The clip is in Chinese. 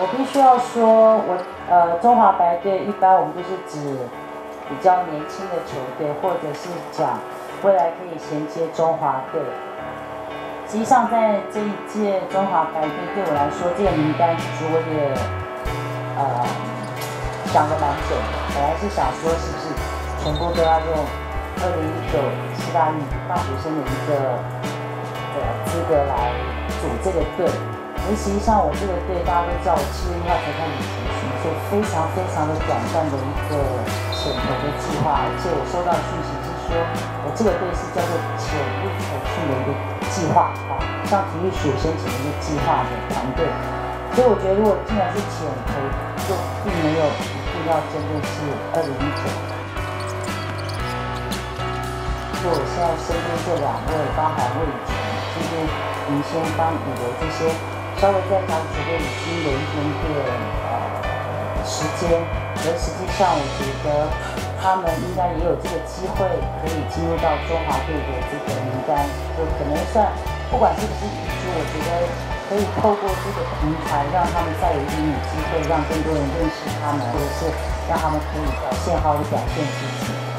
我必须要说，我呃中华白队一般我们就是指比较年轻的球队，或者是讲未来可以衔接中华队。实际上在这一届中华白队对我来说，这个名单其实我也呃想了蛮久。本来是想说是不是全部都要用二零一九四大运大学生的一个呃资格来组这个队。而实际上我这个队大家都知道，我七月一号才开始集训，所以非常非常的短暂的一个潜伏的计划。而且我收到讯息是说，我这个队是叫做潜入培训的一个。计划啊，像体育署申请一个计划的团队，所以我觉得如果既然是潜培，就并没有一定要针对是二零一九。就我现在身边这两位，包含魏晨，今天林先帮你的这些稍微在场球队已经有一点点呃时间，而实际上我觉得他们应该也有这个机会可以进入到中华队的这个名单。就可能算，不管是不是遗书，我觉得可以透过这个平台，让他们再有一点机会，让更多人认识他们，或者是让他们可以表现好的表现自己。